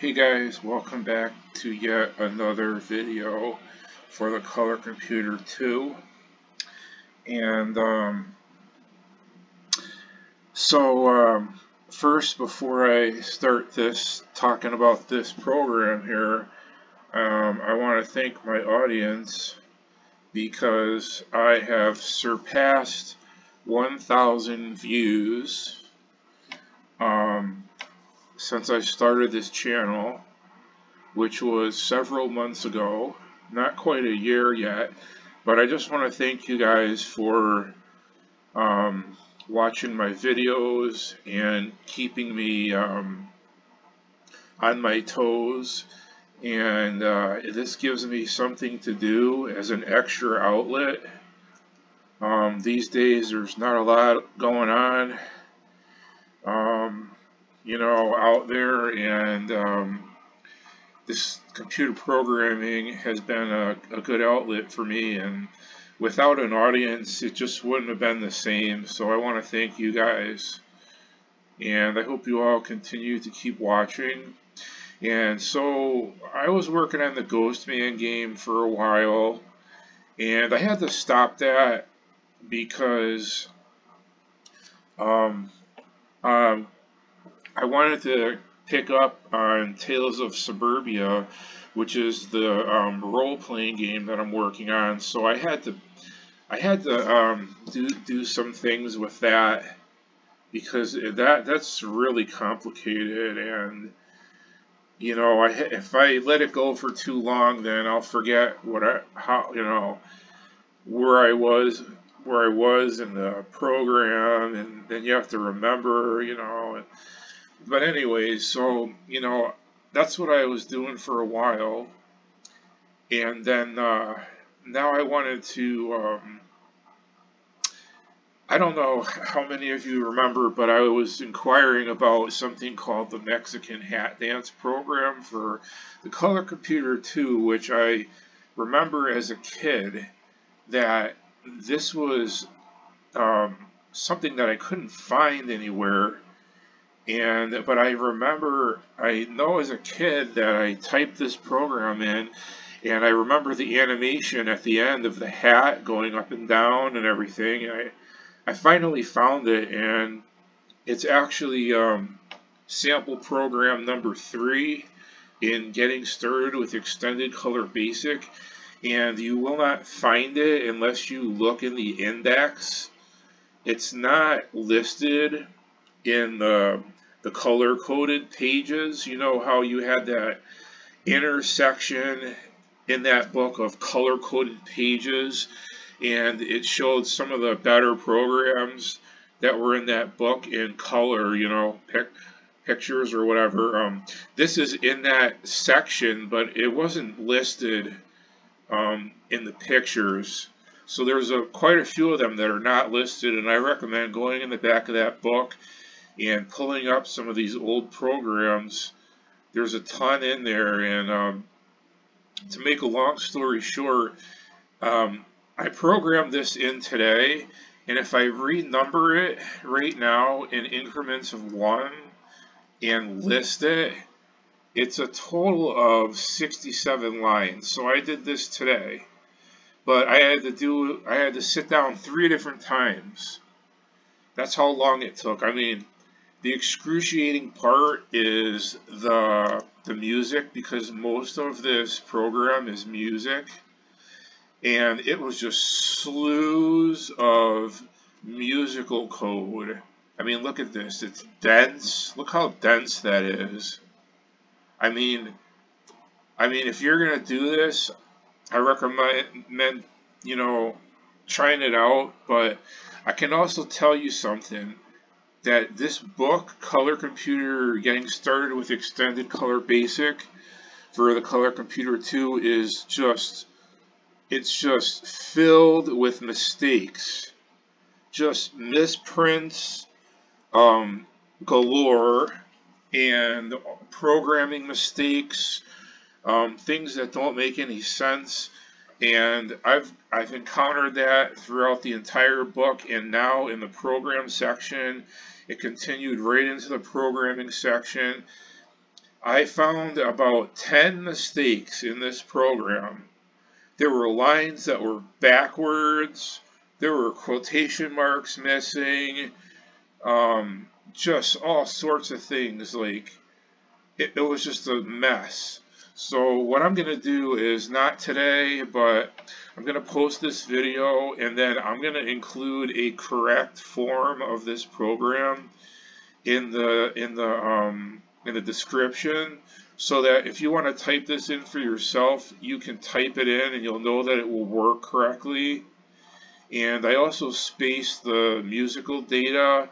Hey guys, welcome back to yet another video for the Color Computer 2. And um, so um, first, before I start this, talking about this program here, um, I want to thank my audience because I have surpassed 1,000 views. Since I started this channel, which was several months ago, not quite a year yet, but I just want to thank you guys for um, watching my videos and keeping me um, on my toes and uh, this gives me something to do as an extra outlet. Um, these days there's not a lot going on. You know, out there, and um, this computer programming has been a, a good outlet for me, and without an audience, it just wouldn't have been the same, so I want to thank you guys, and I hope you all continue to keep watching. And so I was working on the Ghostman game for a while, and I had to stop that because um, um, I wanted to pick up on Tales of Suburbia, which is the um, role-playing game that I'm working on. So I had to, I had to um, do do some things with that because that that's really complicated and you know I if I let it go for too long then I'll forget what I how you know where I was where I was in the program and then you have to remember you know but anyways, so, you know, that's what I was doing for a while. And then uh, now I wanted to, um, I don't know how many of you remember, but I was inquiring about something called the Mexican Hat Dance program for the Color Computer 2, which I remember as a kid that this was um, something that I couldn't find anywhere and but I remember I know as a kid that I typed this program in and I remember the animation at the end of the hat going up and down and everything I I finally found it and it's actually um, sample program number three in getting started with extended color basic and you will not find it unless you look in the index. It's not listed in the the color coded pages. You know how you had that intersection in that book of color coded pages and it showed some of the better programs that were in that book in color, you know, pic pictures or whatever. Um, this is in that section, but it wasn't listed um, in the pictures. So there's a, quite a few of them that are not listed, and I recommend going in the back of that book and pulling up some of these old programs. There's a ton in there, and um, to make a long story short, um, I programmed this in today, and if I renumber it right now in increments of one and list it, it's a total of 67 lines. So I did this today, but I had to do, I had to sit down three different times. That's how long it took. I mean, the excruciating part is the, the music because most of this program is music. And it was just slews of musical code. I mean, look at this. It's dense. Look how dense that is. I mean, I mean, if you're going to do this, I recommend, you know, trying it out. But I can also tell you something that this book, Color Computer Getting Started with Extended Color Basic for the Color Computer 2 is just, it's just filled with mistakes. Just misprints um, galore and programming mistakes, um, things that don't make any sense. And I've I've encountered that throughout the entire book and now in the program section. It continued right into the programming section. I found about 10 mistakes in this program. There were lines that were backwards, there were quotation marks missing, um, just all sorts of things. Like, it, it was just a mess. So what I'm going to do is not today, but I'm going to post this video and then I'm going to include a correct form of this program in the in the um, in the description so that if you want to type this in for yourself, you can type it in and you'll know that it will work correctly. And I also spaced the musical data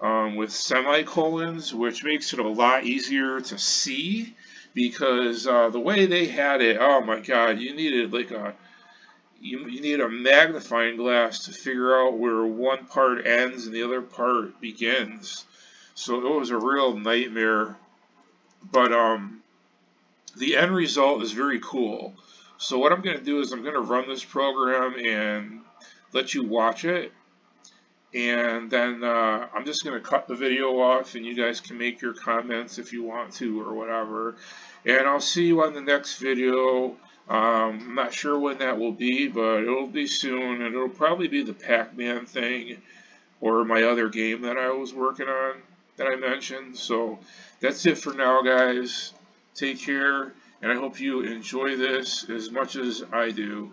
um, with semicolons, which makes it a lot easier to see because uh, the way they had it, oh my god, you needed like a you, you need a magnifying glass to figure out where one part ends and the other part begins. So it was a real nightmare. But um, the end result is very cool. So what I'm going to do is I'm going to run this program and let you watch it and then uh, I'm just going to cut the video off and you guys can make your comments if you want to or whatever. And I'll see you on the next video. Um, I'm not sure when that will be, but it'll be soon and it'll probably be the Pac-Man thing or my other game that I was working on that I mentioned. So that's it for now, guys. Take care, and I hope you enjoy this as much as I do.